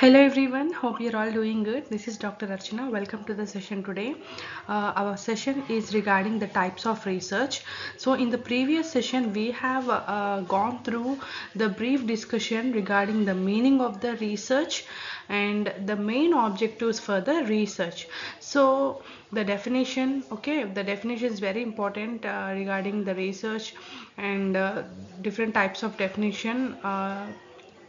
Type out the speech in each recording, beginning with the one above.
Hello everyone, hope you're all doing good. This is Dr. Archana. Welcome to the session today. Uh, our session is regarding the types of research. So, in the previous session, we have uh, gone through the brief discussion regarding the meaning of the research and the main objectives for the research. So, the definition, okay, the definition is very important uh, regarding the research and uh, different types of definition.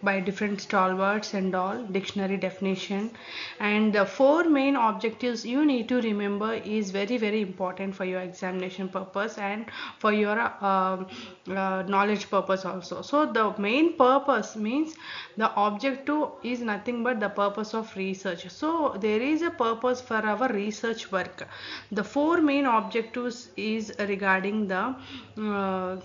By different stalwarts and all dictionary definition. And the four main objectives you need to remember is very very important for your examination purpose and for your uh, uh, knowledge purpose also. So the main purpose means the objective is nothing but the purpose of research. So there is a purpose for our research work. The four main objectives is regarding the uh,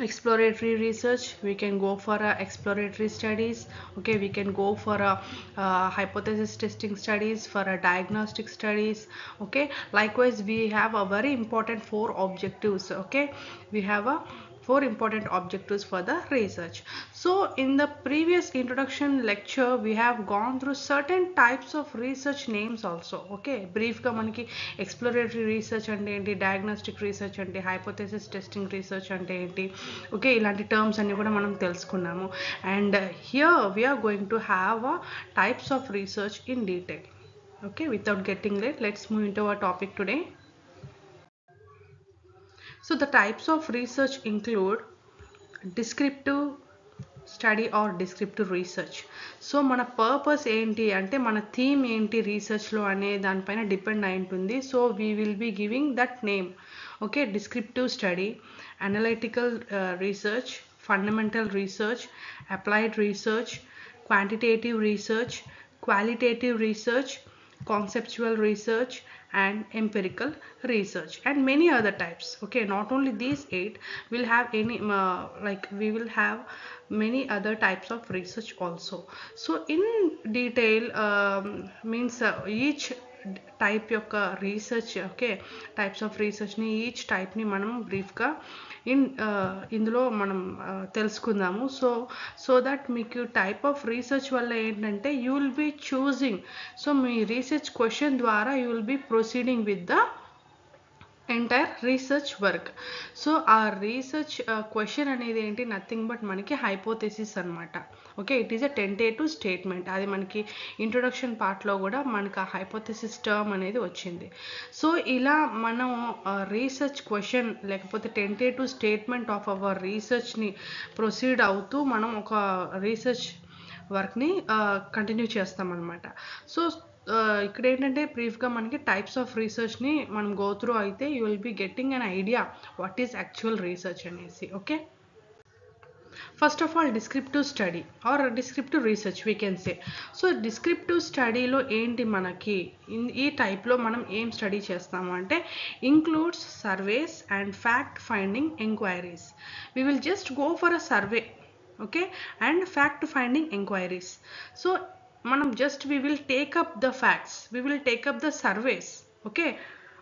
exploratory research. We can go for a exploratory studies. Okay we can go for a uh, hypothesis testing studies for a diagnostic studies. Okay likewise we have a very important four objectives. Okay we have a four important objectives for the research so in the previous introduction lecture we have gone through certain types of research names also okay brief గా మనకి exploratory research అంటే ఏంటి diagnostic research అంటే hypothesis testing research అంటే ఏంటి okay ఇలాంటి terms అన్ని కూడా మనం తెలుసుకున్నాము and here we are going to have a types of research in detail okay without getting late let's move into our topic today so the types of research include descriptive study or descriptive research so మన purpose ఏంటి అంటే మన theme ఏంటి రీసెర్చ్లో అనే దానిపైన depend అయి ఉంటుంది. So we will be giving that name okay descriptive study analytical research fundamental research applied research quantitative research qualitative research conceptual research and empirical research and many other types. Okay not only these eight will have any uh, like we will have many other types of research also. So in detail um, means uh, each type యొక్క research okay types of రీసెర్చ్ని each టైప్ని మనం బ్రీఫ్గా in uh, ఇందులో మనం uh, తెలుసుకుందాము. So so that మీకు type of research వల్ల ఏంటంటే you will be choosing so me research question ద్వారా you will be proceeding with the entire research work so ఆ రీసెర్చ్ క్వశ్చన్ అనేది ఏంటి? నథింగ్ బట్ మనకి హైపోథెసిస్ అనమాట okay it is a tentative statement అది మనకి ఇంట్రొడక్షన్ పార్ట్లో కూడా మనకు ఆ హైపోథెసిస్ టర్మ్ అనేది వచ్చింది. సో ఇలా మనం రీసెర్చ్ క్వశ్చన్ లేకపోతే టెంటేటివ్ స్టేట్మెంట్ ఆఫ్ అవర్ రీసెర్చ్ని ప్రొసీడ్ అవుతూ మనం ఒక రీసెర్చ్ వర్క్ని కంటిన్యూ చేస్తామన్నమాట. సో ఇక్కడ ఏంటంటే బ్రీఫ్గా మనకి టైప్స్ ఆఫ్ రీసెర్చ్ని మనం గో త్రూ అయితే you will be getting an idea what is actual research అనేసి okay first of all descriptive study or descriptive research we can say so descriptive స్టడీలో ఏంటి మనకి? ఈ టైప్లో మనం ఏం స్టడీ చేస్తాము అంటే includes surveys and fact finding enquiries we will just go for a survey okay and fact finding enquiries so మనం just we will take up the facts we will take up the surveys okay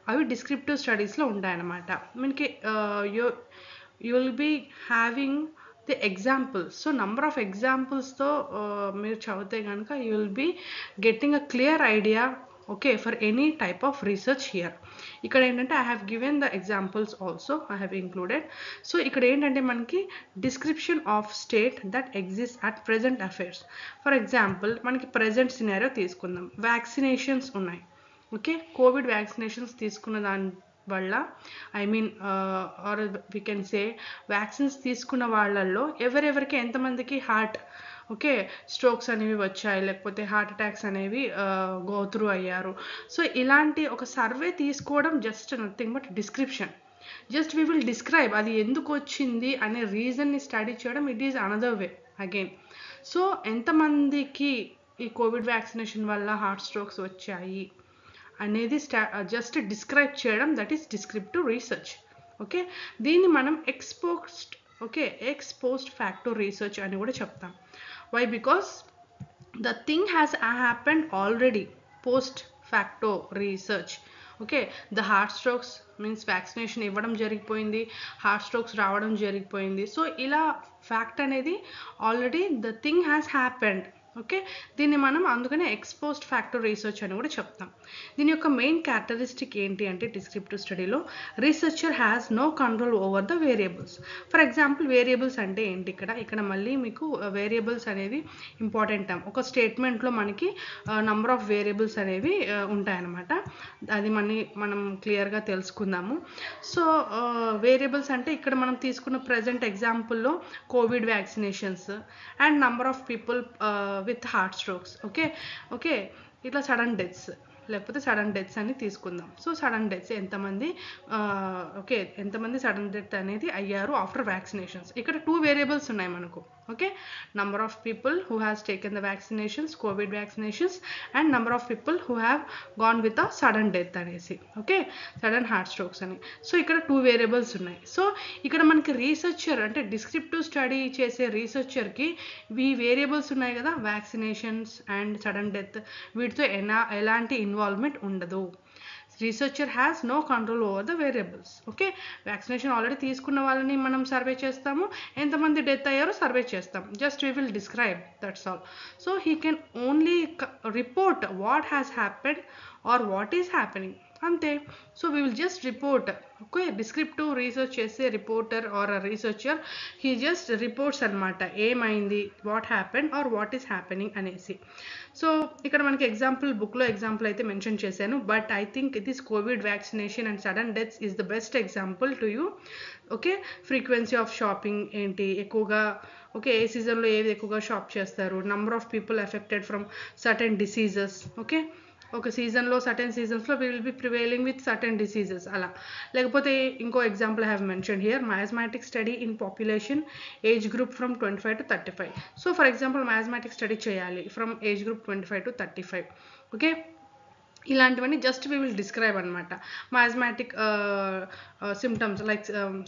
అవి descriptive స్టడీస్లో ఉంటాయన్నమాట మనకి you you will be having the examples so number of ఎగ్జాంపుల్స్తో మీరు చదివితే కనుక you will be getting a clear idea okay for any type of research here ఇక్కడ ఏంటంటే I have given the examples also I have included so ఇక్కడ ఏంటంటే మనకి description of state that exist at present affairs for example మనకి present scenario తీసుకుందాం. Vaccinations ఉన్నాయి. Okay Covid vaccinations తీసుకున్న దాని వల్ల I mean or we can say vaccines తీసుకున్న వాళ్ళల్లో ఎవరెవరికి ఎంతమందికి హార్ట్ ఓకే స్ట్రోక్స్ అనేవి వచ్చాయి లేకపోతే హార్ట్ అటాక్స్ అనేవి గోత్రూ అయ్యారు. సో ఇలాంటి ఒక సర్వే తీసుకోవడం just nothing but description. Just we will describe అది ఎందుకు వచ్చింది అనే రీజన్ని స్టడీ చేయడం it is another way again. So ఎంతమందికి ఈ కోవిడ్ వ్యాక్సినేషన్ వల్ల హార్ట్ స్ట్రోక్స్ వచ్చాయి అనేది స్టా జస్ట్ డిస్క్రైబ్ చేయడం that is descriptive research. Okay దీన్ని మనం ex post okay ex post facto research అని కూడా చెప్తాం. Why because the thing has happened already post facto research okay the heart strokes means vaccination ఇవ్వడం జరిగిపోయింది హార్ట్ స్ట్రోక్స్ రావడం జరిగిపోయింది. సో ఇలా ఫ్యాక్ట్ అనేది already the thing has happened okay? దీన్ని మనం అందుకనే ఎక్స్పోజ్డ్ ఫ్యాక్టర్ రీసెర్చ్ అని కూడా చెప్తాం. దీని యొక్క మెయిన్ క్యారెక్టరిస్టిక్ ఏంటి అంటే డిస్క్రిప్టివ్ స్టడీలో researcher has no control over the variables for example variables అంటే ఏంటి ఇక్కడ? ఇక్కడ మళ్ళీ మీకు uh, వేరియబుల్స్ అనేవి ఇంపార్టెంట్ టైం ఒక స్టేట్మెంట్లో మనకి నంబర్ ఆఫ్ వేరియబుల్స్ అనేవి uh, ఉంటాయన్నమాట. అది మనీ మనం క్లియర్గా తెలుసుకుందాము. సో వేరియబుల్స్ uh, అంటే ఇక్కడ మనం తీసుకున్న present ఎగ్జాంపుల్లో Covid vaccinations and number of people with heart strokes okay okay ఇట్లా సడన్ డెత్స్ లేకపోతే సడన్ డెత్స్ అని తీసుకుందాం. సో సడన్ డెత్స్ ఎంతమంది ఓకే ఎంతమంది సడన్ డెత్ అనేది అయ్యారు ఆఫ్టర్ వ్యాక్సినేషన్స్ ఇక్కడ టూ వేరియబుల్స్ ఉన్నాయి మనకు. Okay number of people who has taken the vaccinations Covid vaccinations and number of people who have gone with a sudden death అనేసి. Okay sudden heart strokes అని. So ఇక్కడ two variables ఉన్నాయి. So ఇక్కడ మనకి researcher అంటే descriptive study చేసే రీసెర్చర్కి ఈ variables ఉన్నాయి కదా? వ్యాక్సినేషన్స్ అండ్ సడన్ డెత్ వీటితో ఎలా ఎలాంటి ఇన్వాల్వ్మెంట్ ఉండదు. Researcher has no control over the variables okay vaccination already తీసుకున్న వాళ్ళని మనం సర్వే చేస్తాము. ఎంతమంది డెత్ అయ్యారో సర్వే చేస్తాం. Just we will describe that's all so he can only report what has happened or what is happening అంతే. So we will just report okay descriptive research చేసే reporter or researcher he just reports అనమాట ఏమైంది? What happen or what is happening అనేసి. So ఇక్కడ మనకి example బుక్లో example అయితే mention చేశాను. But I think this Covid vaccination and sudden deaths is the best example to you okay frequency of shopping ఏంటి? ఎక్కువగా ఓకే ఏ సీజన్లో ఏది ఎక్కువగా షాప్ చేస్తారు? Number of people affected from certain diseases okay ఒక సీజన్లో certain సీజన్స్లో we will be prevailing with certain diseases అలా. లేకపోతే ఇంకో example have mention here mathematics study in population age group from twenty five to thirty five so for example mathematics study చేయాలి from age group twenty five to thirty five okay ఇలాంటివన్నీ just we will describe అనమాట mathematic symptoms like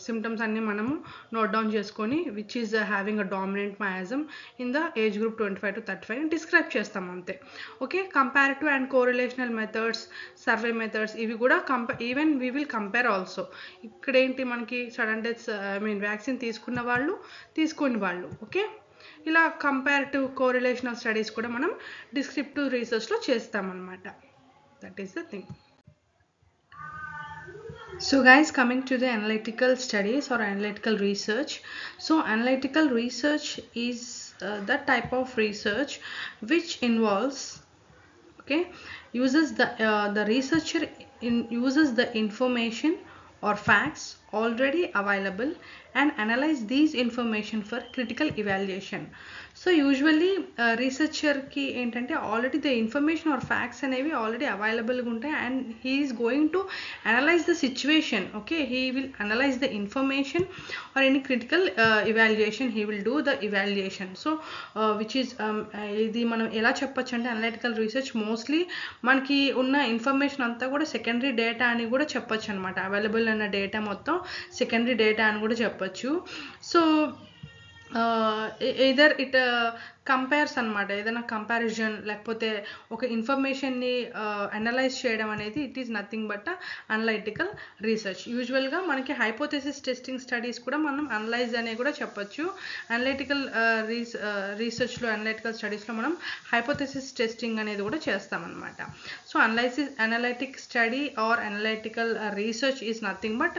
symptoms అన్నీ మనము note down చేసుకొని which is having a dominant miasm in the age group twenty five to thirty five describe చేస్తాం అంతే. Okay comparative and correlational methods survey methods ఇవి కూడా కంపే even we will compare also ఇక్కడ ఏంటి మనకి sudden deaths I mean vaccine తీసుకున్న వాళ్ళు తీసుకోని వాళ్ళు. ఓకే ఇలా కంపారిటివ్ కోరిలేషనల్ స్టడీస్ కూడా మనం డిస్క్రిప్టివ్ రీసెర్చ్లో చేస్తామన్నమాట that is the thing. So guys coming to the analytical studies or analytical research. So analytical research is uh, type of research which involves okay uses the uh, the researcher in uses the information or facts already available and analyze these information for critical evaluation. So usually రీసెర్చర్కి ఏంటంటే already the information or facts అనేవి already అవైలబుల్గా ఉంటాయి and he is going to analyse the situation okay he will analyse the information or any critical evaluation he will do the evaluation so which is ఇది మనం ఎలా చెప్పొచ్చు అంటే analytical research mostly మనకి ఉన్న ఇన్ఫర్మేషన్ అంతా కూడా సెకండరీ డేటా అని కూడా చెప్పొచ్చు అనమాట అవైలబుల్ అన్న డేటా మొత్తం సెకండరీ డేటా అని కూడా చెప్పొచ్చు. సో ఇదర్ ఇట్ కంపేర్స్ అనమాట ఏదైనా కంపారిజన్ లేకపోతే ఒక ఇన్ఫర్మేషన్ని అనలైజ్ చేయడం అనేది it is nothing but analytical research యూజువల్గా మనకి హైపోథెసిస్ టెస్టింగ్ స్టడీస్ కూడా మనం అనలైజ్ అనే కూడా చెప్పొచ్చు. అనలైటికల్ రీస్ రీసెర్చ్లో అనలైటికల్ స్టడీస్లో మనం హైపోథెసిస్ టెస్టింగ్ అనేది కూడా చేస్తామన్నమాట. So analysis analytic study or analytical research is nothing but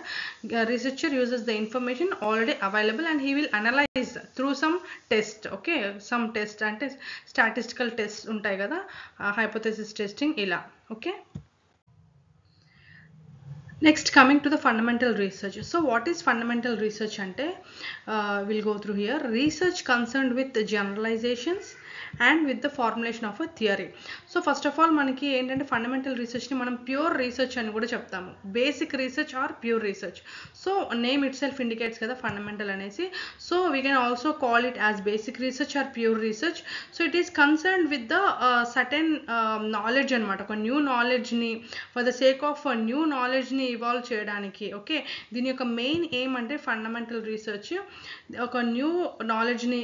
researcher uses the information already available and he will analyse through some test okay some test అంటే statistical test ఉంటాయి కదా hypothesis testing ఇలా okay? Next coming to the fundamental research so what is fundamental research అంటే will go through here research concern with generalisations and with the formulation of a theory so first of all మనకి ఏంటంటే fundamental రీసెర్చ్ని మనం pure research అని కూడా చెప్తాము. Basic research or pure research so name itself indicates కదా fundamental అనేసి. So we can also call it as basic research or pure research so it is concern with the certain knowledge అనమాట ఒక new నాలెడ్జ్ని for the sake of new నాలెడ్జ్ని evolve చేయడానికి okay దీని యొక్క main aim అంటే fundamental research ఒక new నాలెడ్జ్ని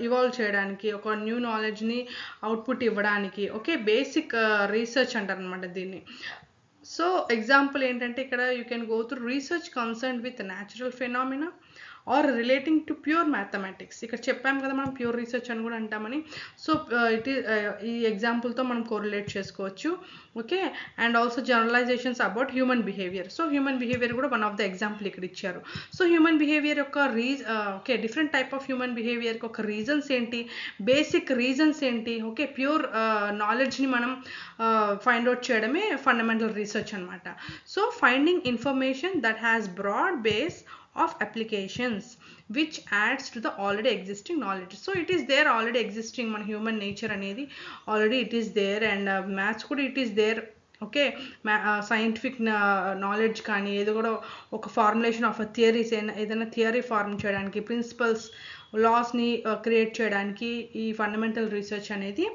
ఇవాల్వ్ చేయడానికి ఒక న్యూ నాలెడ్జ్ని అవుట్పుట్ ఇవ్వడానికి. ఓకే బేసిక్ రీసెర్చ్ అంటారు అనమాట దీన్ని. సో ఎగ్జాంపుల్ ఏంటంటే ఇక్కడ you can go through research concern with natural phenomena or relating to pure mathematics. ఇక్కడ చెప్పాం కదా మనం ప్యూర్ రీసెర్చ్ అని కూడా అంటామని. సో ఇట్ ఈ ఎగ్జాంపుల్తో మనం కోరిలేట్ చేసుకోవచ్చు. Okay? And also generalisations about human behaviour. So human behaviour కూడా వన్ ఆఫ్ ద ఎగ్జాంపుల్ ఇక్కడ ఇచ్చారు. సో హ్యూమన్ బిహేవియర్ యొక్క రీజ్ okay different type of human బిహేవియర్కి ఒక రీజన్స్ ఏంటి? బేసిక్ రీజన్స్ ఏంటి? ఓకే ప్యూర్ నాలెడ్జ్ని మనం ఫైండ్ అవుట్ చేయడమే ఫండమెంటల్ రీసెర్చ్ అనమాట so finding information that has broad base of applications which adds to the already existing knowledge so it is there already existing మన human nature అనేది already it is there and uh, maths కూడా it is there okay scientific knowledge కానీ ఏదో కూడా ఒక formulation of theories ఏదైనా theory form చేయడానికి principles లాస్ని క్రియేట్ చేయడానికి ఈ ఫండమెంటల్ రీసెర్చ్ అనేది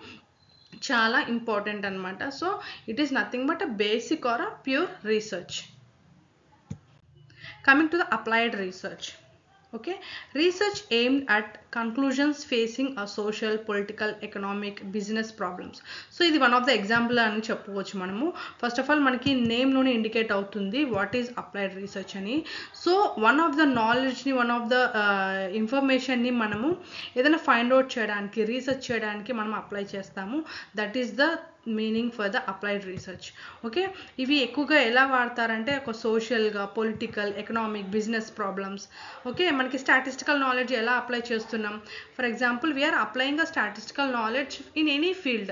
చాలా ఇంపార్టెంట్ అనమాట so it is nothing but a basic or a pure research coming to the applied research. Okay? Research aimed at conclusions facing a social political economic business problems so ఇది one of the example అని చెప్పుకోవచ్చు మనము. First of all మనకి నేమ్లోనే indicate అవుతుంది what is applied research అని. So one of the నాలెడ్జ్ని one of the ఇన్ఫర్మేషన్ని మనము ఏదైనా ఫైండ్ అవుట్ చేయడానికి రీసెర్చ్ చేయడానికి మనం అప్లై చేస్తాము. That is the meaning for the applied research okay ఇవి ఎక్కువగా ఎలా వాడతారంటే ఒక సోషల్గా political economic business problems okay మనకి స్టాటిస్టికల్ నాలెడ్జ్ ఎలా అప్లై చేస్తున్నారు? చేస్తున్నాం for example we are applying a statistical knowledge in any field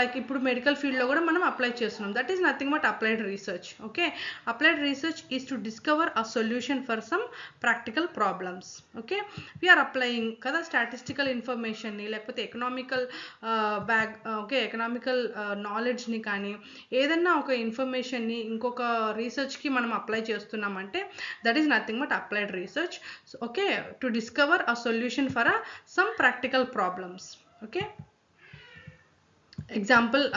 like ఇప్పుడు మెడికల్ ఫీల్డ్లో కూడా మనం అప్లై చేస్తున్నాం. That is nothing but applied research okay applied research is to discover a solution for some practical problems okay we are applying కదా statistical ఇన్ఫర్మేషన్ని లేకపోతే economical bag okay economical నాలెడ్జ్ని కానీ ఏదన్నా ఒక ఇన్ఫర్మేషన్ని ఇంకొక రీసెర్చ్కి మనం అప్లై చేస్తున్నామంటే that is nothing but applied research okay to discover a solution for uh, some practical practical problems okay i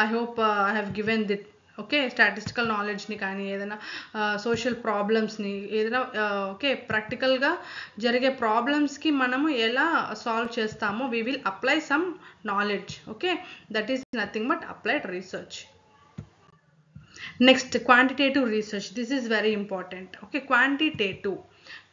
I uh, i have given the okay statistical నాలెడ్జ్ని కానీ ఏదైనా uh, సోషల్ ప్రాబ్లమ్స్ని ఏదైనా uh, ఓకే ప్రాక్టికల్గా జరిగే ప్రాబ్లమ్స్కి మనము ఎలా solve చేస్తామో we will apply some knowledge okay that is nothing but applied research next quantitative research this is very important okay quantitative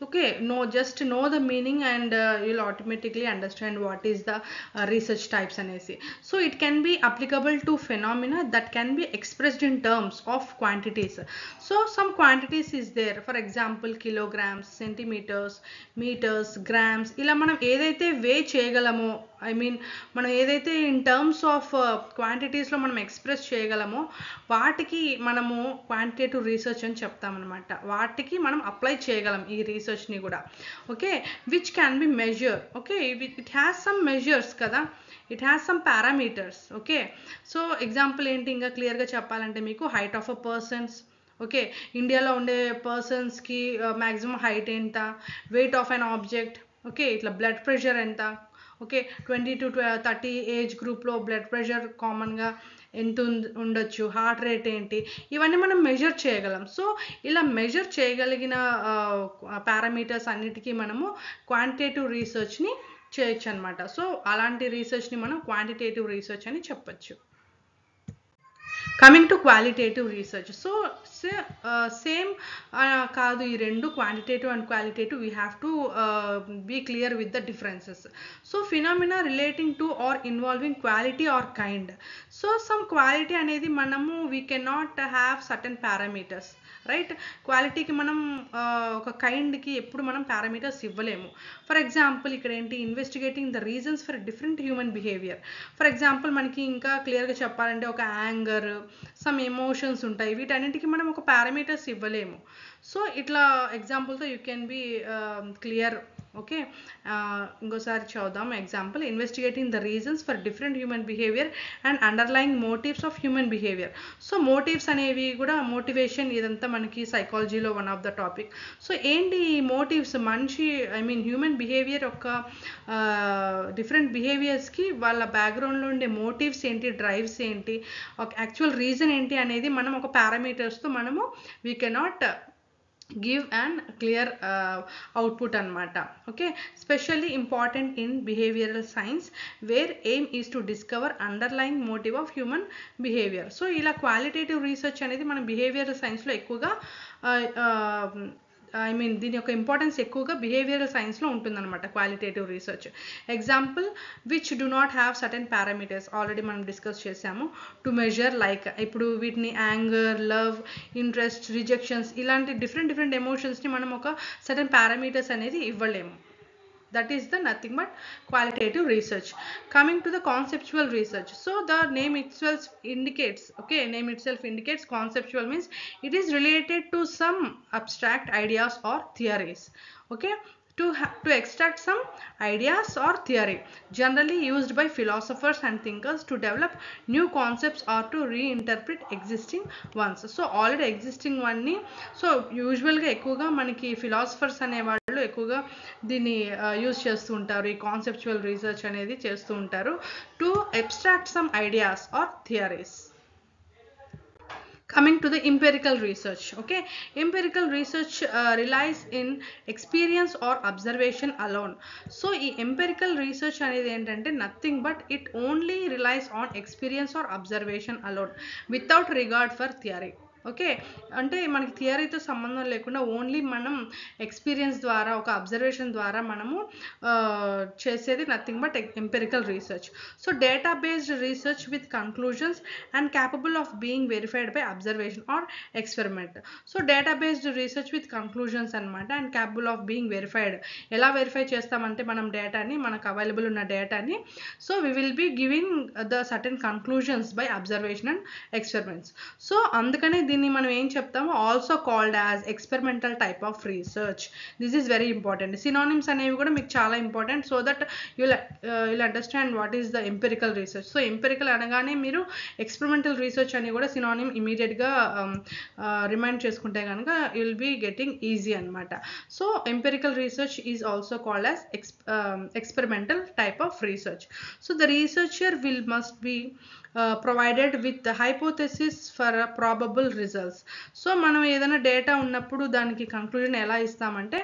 okay no just know the meaning and uh, you'll automatically understand what is the uh, research types అనేసి so it can be applicable to phenomena that can be expressed in terms of quantities so some quantities is there for example kilograms centimeters meters grams ఇలా మనం ఏదైతే వే చేయగలమో I mean మనం ఏదైతే in terms of క్వాంటిటీస్లో మనం express చేయగలమో వాటికి మనము క్వాంటిటేటివ్ రీసెర్చ్ అని చెప్తామన్నమాట వాటికి మనం అప్లై చేయగలం ఈ రీసెర్చ్ని కూడా okay which can be measure okay it has some measures కదా it has some parameters okay so example ఏంటి ఇంకా క్లియర్గా చెప్పాలంటే మీకు height of a persons okay ఇండియాలో ఉండే పర్సన్స్కి మ్యాక్సిమం హైట్ ఎంత? Weight of an object okay ఇట్లా బ్లడ్ ప్రెషర్ ఎంత? Okay twenty to thirty age గ్రూప్లో బ్లడ్ ప్రెషర్ కామన్గా ఎంత ఉండొచ్చు? హార్ట్ రేట్ ఏంటి? ఇవన్నీ మనం మెజర్ చేయగలం. సో ఇలా మెజర్ చేయగలిగిన పారామీటర్స్ అన్నిటికీ మనము క్వాంటిటేటివ్ రీసెర్చ్ని చేయొచ్చు అనమాట సో అలాంటి రీసెర్చ్ని మనం క్వాంటిటేటివ్ రీసెర్చ్ అని చెప్పచ్చు. Coming to qualitative research so same కాదు ఈ రెండు quantitative and qualitative we have to be clear with the differences so phenomena relating to or involving quality or kind so some quality అనేది మనము we can not have certain parameters right క్వాలిటీకి మనం ఒక కైండ్కి ఎప్పుడు మనం పారామీటర్స్ ఇవ్వలేము. For example ఇక్కడ ఏంటి? Investigating the reasons for different human behaviour for example మనకి ఇంకా క్లియర్గా చెప్పాలంటే ఒక యాంగర్ సమ్ ఎమోషన్స్ ఉంటాయి. వీటన్నిటికీ మనం ఒక పారామీటర్స్ ఇవ్వలేము. సో ఇట్లా ఎగ్జాంపుల్తో you can be clear okay? ఇంకోసారి చూద్దాం. Example investigating the reasons for different human behaviour and underline motives of human behaviour so motives అనేవి కూడా మోటివేషన్ ఇదంతా మనకి సైకాలజీలో one of the topic so ఏంటి ఈ మోటివ్స్ మనిషి ఐ మీన్ హ్యూమన్ బిహేవియర్ యొక్క డిఫరెంట్ బిహేవియర్స్కి వాళ్ళ బ్యాక్గ్రౌండ్లో ఉండే మోటివ్స్ ఏంటి డ్రైవ్స్ ఏంటి ఒక యాక్చువల్ రీజన్ ఏంటి అనేది మనం ఒక పారామీటర్స్తో మనము we cannot give and clear output అనమాట okay specially important in behavioural science where aim is to discover underline motive of human behaviour so ఇలా క్వాలిటేటివ్ రీసెర్చ్ అనేది మనం బిహేవియరల్ సైన్స్లో ఎక్కువగా ఐ మీన్ దీని యొక్క ఇంపార్టెన్స్ ఎక్కువగా బిహేవియరల్ సైన్స్లో ఉంటుందన్నమాట qualitative research example which do not have certain parameters already మనం డిస్కస్ చేసాము టు మెజర్ లైక్ ఇప్పుడు వీటిని యాంగర్ లవ్ ఇంట్రెస్ట్ రిజెక్షన్స్ ఇలాంటి డిఫరెంట్ డిఫరెంట్ ఎమోషన్స్ని మనం ఒక సర్టెన్ పారామీటర్స్ అనేది ఇవ్వలేము. That is the nothing but qualitative research. Coming to the conceptual research. So the name itself indicates okay name itself indicates conceptual means it is related to some abstract ideas or theories okay to ha- to extract some ideas or theory generally used by philosophers and thinkers to develop new concepts or to reinterpret existing ones so already existing వన్ని so యూజువల్గా ఎక్కువగా మనకి philosophers అనేవాళ్ళు ఎక్కువగా దీన్ని use చేస్తూ ఉంటారు ఈ కాన్సెప్చువల్ రీసెర్చ్ అనేది చేస్తూ ఉంటారు to abstract some ideas or theories coming to the empirical research okay empirical research uh, relies in experience or observation alone so ఈ empirical research అనేది ఏంటంటే nothing but it only relies on experience or observation alone without regard for theory Okay? అంటే మనకి థియరీతో సంబంధం లేకుండా only మనం experience ద్వారా ఒక అబ్జర్వేషన్ ద్వారా మనము చేసేది nothing but empirical research so data based research with conclusions and capable of being verified by observation or experiment so data based research with conclusions అనమాట and capable of being verified ఎలా verify చేస్తామంటే మనం డేటాని మనకు available ఉన్న డేటాని so we will be giving the certain conclusions by observation and experiments so అందుకనే దీన్ని మనం ఏం చెప్తాము? Also called as experimental type of research this is very important synonyms అనేవి కూడా మీకు చాలా important so that you'll you'll understand what is the empirical research so empirical అనగానే మీరు ఎక్స్పెరిమెంటల్ రీసెర్చ్ అని కూడా సినానిమ్ ఇమీడియట్గా రిమైండ్ చేసుకుంటే కనుక యుల్ బీ గెటింగ్ ఈజీ అనమాట so empirical research is also called as ex experimental type of research so the researcher will must be uh, provided with the hypothesis for a probable results. So మనం ఏదైనా data ఉన్నప్పుడు దానికి conclusion ఎలా ఇస్తామంటే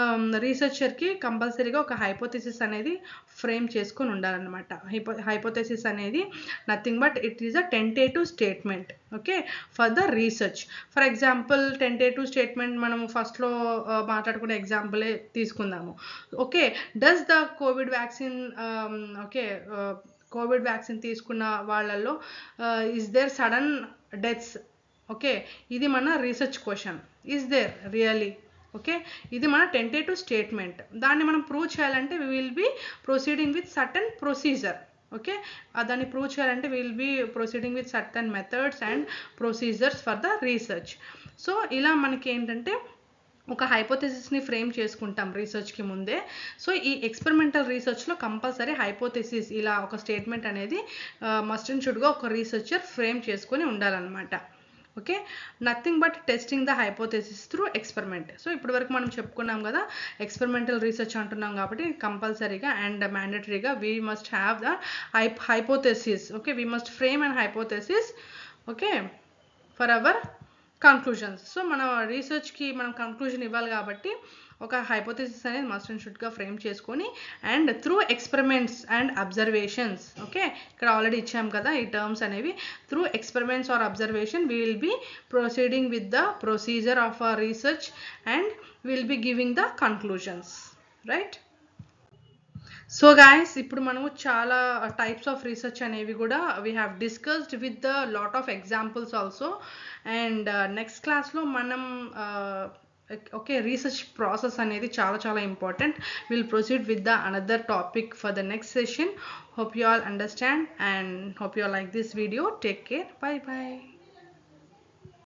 um, రీసెర్చర్కి కంపల్సరీగా ఒక hypothesis అనేది frame చేసుకొని ఉండాలన్నమాట. హైపో హైపోథెసిస్ అనేది nothing but it is a tentative statement okay for the research for example tentative statement మనం ఫస్ట్లో uh, మాట్లాడుకునే ఎగ్జాంపులే తీసుకుందాము. Okay does the COVID vaccine okay COVID vaccine తీసుకున్న వాళ్ళల్లో is there sudden deaths okay ఇది మన research question is there really okay ఇది మన టెంటేటివ్ స్టేట్మెంట్ దాన్ని మనం ప్రూవ్ చేయాలంటే we will be proceeding with certain procedure okay దాన్ని ప్రూవ్ చేయాలంటే will be proceeding with certain methods and procedures for the research so ఇలా మనకి ఏంటంటే ఒక హైపోథెసిస్ని ఫ్రేమ్ చేసుకుంటాం రీసెర్చ్కి ముందే. సో ఈ ఎక్స్పెరిమెంటల్ రీసెర్చ్లో కంపల్సరీ హైపోథెసిస్ ఇలా ఒక స్టేట్మెంట్ అనేది మస్ట్ అండ్ షుడ్గా ఒక రీసెర్చర్ ఫ్రేమ్ చేసుకొని ఉండాలన్నమాట. Okay nothing but testing the hypothesis through experiment so ఇప్పటి వరకు మనం చెప్పుకున్నాం కదా ఎక్స్పెరిమెంటల్ రీసెర్చ్ అంటున్నాం కాబట్టి కంపల్సరీగా and మ్యాండటరీగా we must have the hy hypothesis okay we must frame and hypothesis okay for our conclusions so మన రీసెర్చ్కి మనం కన్క్లూజన్ ఇవ్వాలి కాబట్టి ఒక హైపోథెసిస్ అనేది మస్ట్ అండ్ షుడ్గా ఫ్రేమ్ చేసుకొని and through experiments and observations okay ఇక్కడ ఆల్రెడీ ఇచ్చాం కదా ఈ టర్మ్స్ అనేవి. Through experiments or observation we will be proceeding with the procedure of our research and will be giving the conclusions right so guys ఇప్పుడు మనము చాలా types of research అనేవి కూడా we have discussed with the lot of examples also and next క్లాస్లో మనం okay research process అనేది చాలా చాలా important will proceed with the another topic for the next session hope you all understand and hope you all like this video take care bye bye